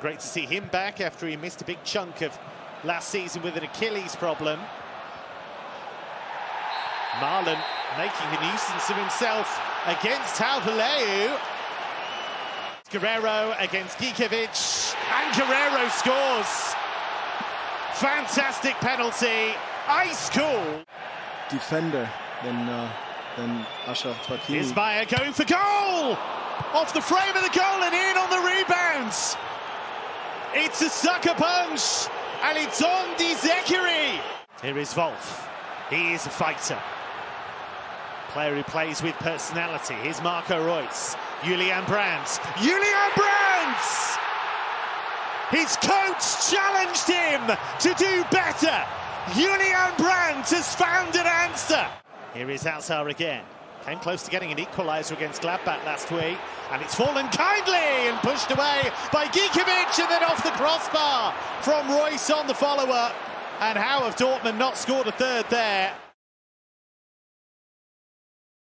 Great to see him back after he missed a big chunk of last season with an Achilles problem. Malen making a nuisance of himself against Gouweleeuw. Guerreiro against Gikiewicz, and Guerreiro scores. Fantastic penalty, ice cool. Defender than uh, than Hakimi. Ismaia going for goal! Off the frame of the goal and in on the rebounds. It's a sucker punch, and it's on Di Zeqiri. Here is Wolf. He is a fighter. Player who plays with personality. Here's Marco Reus. Julian Brandt. Julian Brandt! His coach challenged him to do better. Julian Brandt has found an answer. Here is Hazard again. Came close to getting an equaliser against Gladbach last week. And it's fallen kindly and pushed away by Gikiewicz and then off the crossbar from Reus on the follow-up. And how have Dortmund not scored a third there?